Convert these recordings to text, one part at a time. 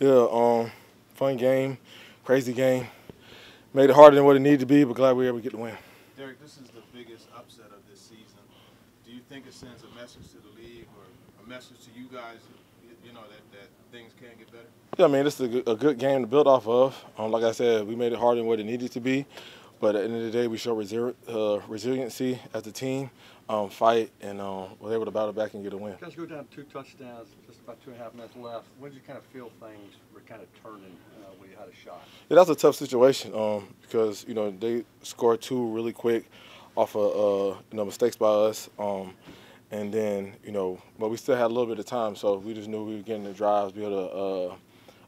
Yeah, um, fun game, crazy game. Made it harder than what it needed to be, but glad we were able to get the win. Derrick, this is the biggest upset of this season. Do you think it sends a message to the league or a message to you guys, you know, that, that things can get better? Yeah, I mean, this is a good, a good game to build off of. Um, like I said, we made it harder than what it needed to be, but at the end of the day, we showed resi- uh, resiliency as a team, um, fight, and um, were able to battle back and get a win. Guys go down two touchdowns, just about two and a half minutes left. When did you kind of feel things were kind of turning uh, when you had a shot? Yeah, that's a tough situation um, because you know they scored two really quick off of uh, you know mistakes by us, um, and then you know but we still had a little bit of time, so we just knew we were getting the drives, be able to uh,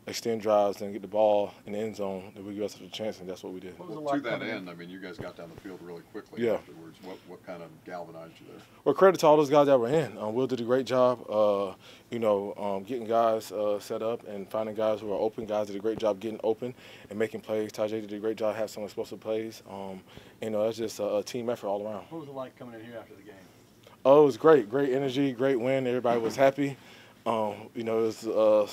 extend drives and get the ball in the end zone that would give us a chance, and that's what we did. What was it Well, like to that coming in? end, I mean, you guys got down the field really quickly Yeah. afterwards. What, what kind of galvanized you there? Well, credit to all those guys that were in. Um, Will did a great job, uh, you know, um, getting guys uh, set up and finding guys who are open. Guys did a great job getting open and making plays. Tyjae did a great job having some explosive plays. Um, you know, that's just a, a team effort all around. What was it like coming in here after the game? Oh, it was great. Great energy, great win. Everybody was happy. Um, you know, it was uh,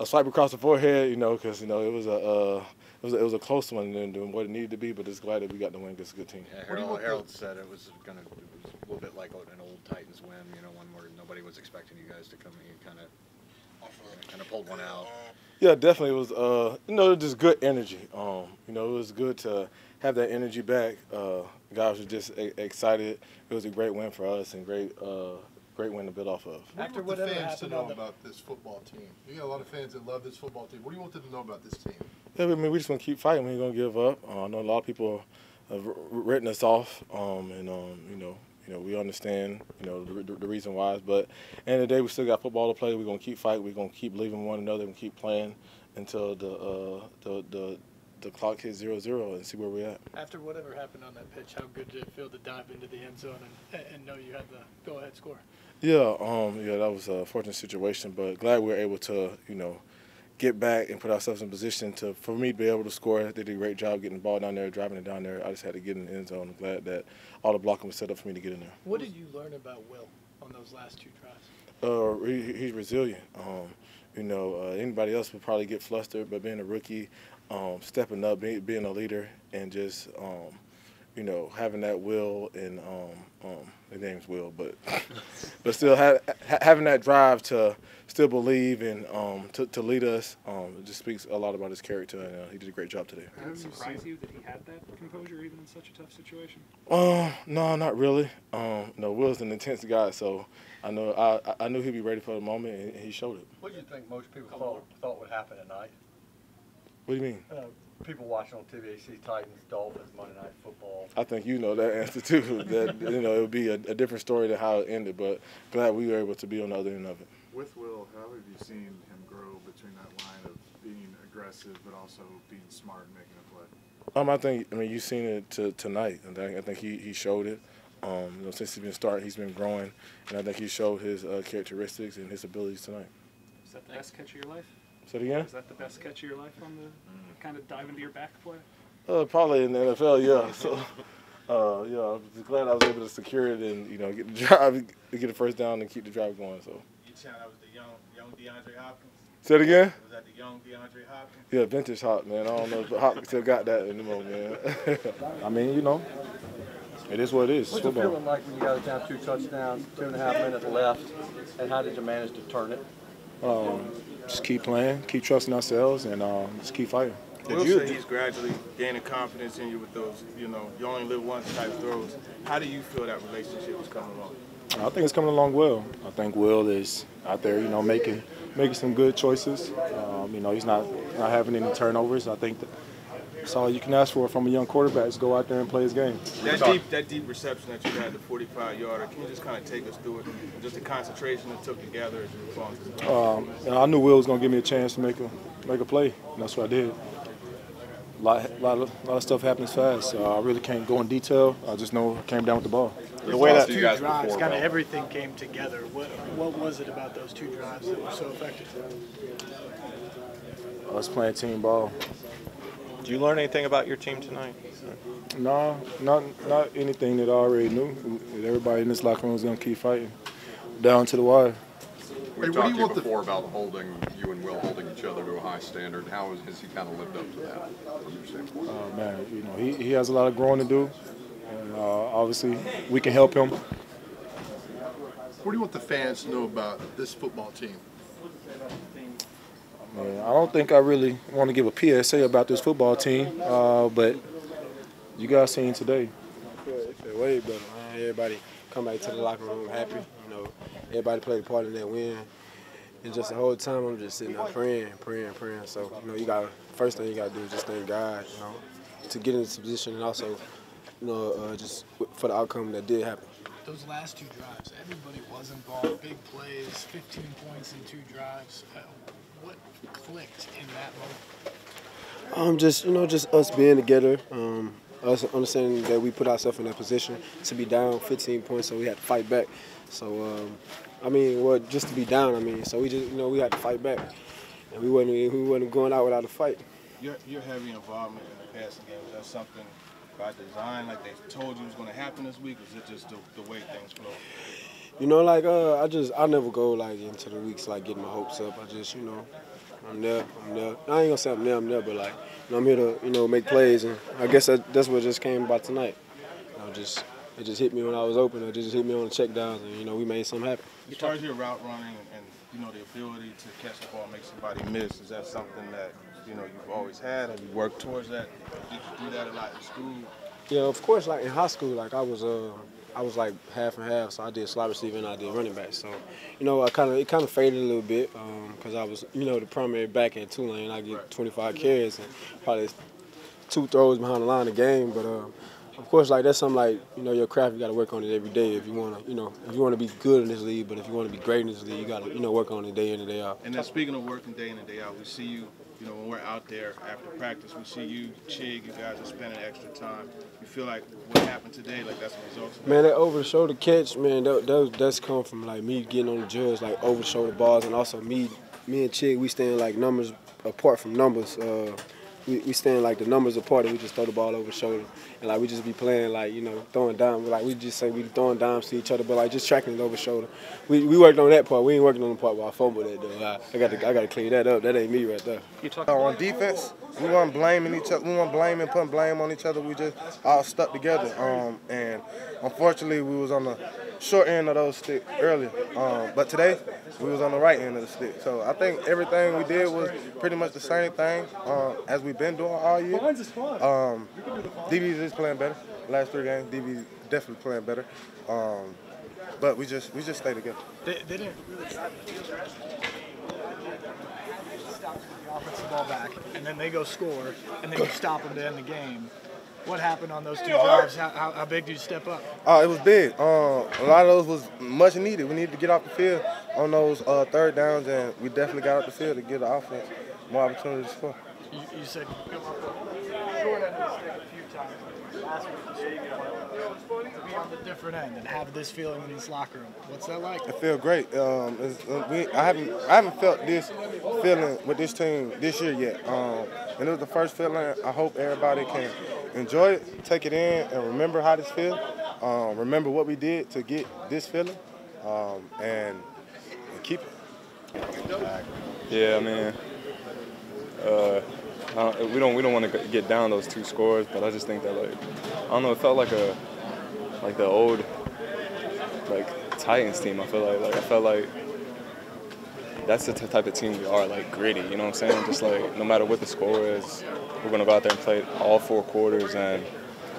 a swipe across the forehead, you know, because, you know, it was a. Uh, it was, a, it was a close one than, than what it needed to be, but just glad that we got the win. It's a good team. Yeah, What do you Harold, want Harold said it was gonna, it was a little bit like an old Titans win, you know, one where nobody was expecting you guys to come in, you kinda, kinda pulled one out. Yeah, definitely. It was, uh, you know, just good energy. Um, you know, it was good to have that energy back. Uh, guys were just e- excited. It was a great win for us and great, uh, great win to build off of. What After do you want the whatever fans to know about this football team? You got a lot of fans that love this football team. What do you want them to know about this team? Yeah, I mean, we just gonna keep fighting. We ain't gonna give up. Uh, I know a lot of people have written us off, um, and um, you know, you know, we understand, you know, the, the, the reason why. But at the end of the day, we still got football to play. We're gonna keep fighting. We're gonna keep believing one another and keep playing until the uh, the, the the clock hits zero zero and see where we're at. After whatever happened on that pitch, how good did it feel to dive into the end zone and, and know you had the go-ahead score? Yeah, um, yeah, that was a fortunate situation, but glad we were able to, you know, get back and put ourselves in position to for me to be able to score. They did a great job getting the ball down there, driving it down there. I just had to get in the end zone. I'm glad that all the blocking was set up for me to get in there. What did you learn about Will on those last two drives? Uh, he, he's resilient. Um, you know, uh, anybody else would probably get flustered, but being a rookie, um, stepping up, being, being a leader, and just, um, you know, having that will and um, um, his name's Will, but but still ha- ha- having that drive to still believe and um, to, to lead us, um, just speaks a lot about his character, and uh, he did a great job today. Did it surprise you that he had that composure even in such a tough situation? Um, no, not really. Um, no, Will's an intense guy, so I know I, I- I knew he'd be ready for the moment, and he showed it. What do you think most people thought, thought would happen tonight? What do you mean? Uh, people watching on TV, see Titans, Dolphins, Monday Night Football. I think you know that answer too. That you know it would be a, a different story than how it ended, but glad we were able to be on the other end of it. With Will, how have you seen him grow between that line of being aggressive but also being smart and making a play? Um, I think I mean you've seen it to, tonight, and I think, I think he, he showed it. Um, you know, since he's been starting, he's been growing, and I think he showed his uh, characteristics and his abilities tonight. Is that the best catch of your life? Say it again. Is that the best catch of your life on the kind of dive into your back play? Uh, probably in the NFL, yeah. So, uh, yeah, I'm just glad I was able to secure it and you know get the drive, get the first down, and keep the drive going. So, You saying that was the young, young DeAndre Hopkins? say it again. Was that the young DeAndre Hopkins? Yeah, vintage Hop, man. I don't know if Hop still got that anymore, man. I mean, you know, it is what it is. What's it Football. feeling like when you got down two touchdowns, two and a half minutes left, and how did you manage to turn it? Um, just keep playing, keep trusting ourselves, and um, just keep fighting. Will you say he's gradually gaining confidence in you with those, you know, you only live once type throws. How do you feel that relationship is coming along? I think it's coming along well. I think Will is out there, you know, making making some good choices. Um, you know, he's not not having any turnovers. I think that that's all you can ask for from a young quarterback is go out there and play his game. That deep, that deep reception that you had, the 45 yarder, can you just kind of take us through it? Just the concentration it took together as you to the Um, and I knew Will was gonna give me a chance to make a make a play, and that's what I did. A lot, lot, of, lot of stuff happens fast. So I really can't go in detail. I just know it came down with the ball. The way that Two drives, kind of everything came together. What, what was it about those two drives that were so effective? I was playing team ball. Did you learn anything about your team tonight? No, not not anything that I already knew. Everybody in this locker room is gonna keep fighting down to the wire. We Hey, what do talked you to you want the- before about holding you and Will holding each other to a high standard. How has, has he kind of lived up to that from your standpoint? Uh, man, you know, he, he has a lot of growing to do. And uh, obviously, we can help him. What do you want the fans to know about this football team? Man, I don't think I really want to give a PSA about this football team, uh, but you guys seen today. It feel way better, man. Everybody come back to the locker room happy. You know, everybody played a part in that win. And just the whole time, I'm just sitting there praying, praying, praying. So, you know, you got first thing you got to do is just thank God, you know, to get in this position and also, you know, uh, just for the outcome that did happen. Those last two drives, everybody was involved. Big plays, 15 points in two drives. What clicked in that moment? Um, just you know, just us being together. Um, us understanding that we put ourselves in that position to be down 15 points, so we had to fight back. So, um, I mean, well, just to be down. I mean, so we just you know we had to fight back, and we wasn't we wasn't going out without a fight. Your, your heavy involvement in the passing game, is that something by design, like they told you was going to happen this week, or is it just the, the way things flow? You know, like uh, I just I never go like into the weeks like getting my hopes up. I just you know I'm there, I'm there. I ain't gonna say I'm there, I'm there, but like you know, I'm here to you know make plays, and I guess that, that's what just came about tonight. You know, just it just hit me when I was open. It just hit me on the check downs, and you know we made something happen. As far as your route running and, you know the ability to catch the ball and make somebody miss, is that something that you know you've always had? Have you worked towards that? Did you do that a lot in school? Yeah, of course. Like in high school, like I was uh, I was like half and half. So I did slot receiver and I did running back. So, you know, I kind of it kind of faded a little bit because I was you know the primary back at Tulane. I get 25 carries and probably two throws behind the line of game. But uh, of course, like that's something like you know your craft. You got to work on it every day if you want to you know if you want to be good in this league. But if you want to be great in this league, you got to you know work on it day in and day out. And then speaking of working day in and day out, we see you. You know, when we're out there after practice, we see you, Chig, you guys are spending extra time. You feel like what happened today, like that's a result of? Man, that over the shoulder catch, man, that, that, that's come from like me getting on the judge, like over the shoulder balls, and also me, me and Chig, we stand like numbers apart from numbers. Uh, we, we stand like the numbers apart, and we just throw the ball over the shoulder, and like we just be playing like you know throwing dimes, like we just say we throwing dimes to each other, but like just tracking it over the shoulder. We, we worked on that part. We ain't working on the part where I fumbled it though. I, I got to I got to clean that up. That ain't me right there. on defense, we weren't blaming each other. We weren't blaming, putting blame on each other. We just all stuck together. Um, and unfortunately, we was on the short end of those sticks earlier. Um, but today, we was on the right end of the stick. So I think everything we did was pretty much the same thing um, as we've been doing all year. Um, DB's is playing better. Last three games, DB definitely playing better. Um, but we just we just stay together. They, they didn't really stop the offensive ball back, and then they go score, and then you stop them to end the game. What happened on those two drives? How, how, how big did you step up? Oh, it was big. Um, a lot of those was much needed. We needed to get off the field on those uh, third downs, and we definitely got off the field to give the offense more opportunities to score. You, you said come up the short end of the stick a few times. Last week you said to be on the different end and have this feeling in this locker room. What's that like? It feel great. Um, it's, uh, we, I haven't I haven't felt this feeling with this team this year yet, um, and it was the first feeling. I hope everybody can enjoy it, take it in, and remember how this feels. Um, remember what we did to get this feeling, um, and, and keep it. Yeah, man. Uh, I we don't we don't want to get down those two scores, but I just think that like I don't know, it felt like a like the old like Titans team. I feel like like I felt like that's the type of team we are, like gritty. You know what I'm saying? Just like no matter what the score is, we're gonna go out there and play all four quarters and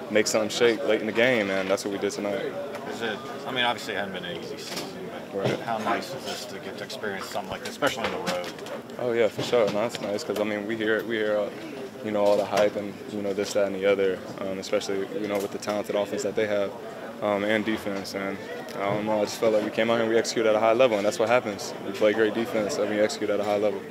make something shake late in the game, and that's what we did tonight. Is it? I mean, obviously, it hasn't been an easy season. Right. How nice is this to get to experience something like this, especially on the road? Oh yeah, for sure. No, that's nice because I mean we hear we hear uh, you know all the hype and you know this that and the other, um, especially you know with the talented offense that they have um, and defense. And I don't know, I just felt like we came out here and we executed at a high level, and that's what happens. We play great defense and we execute at a high level.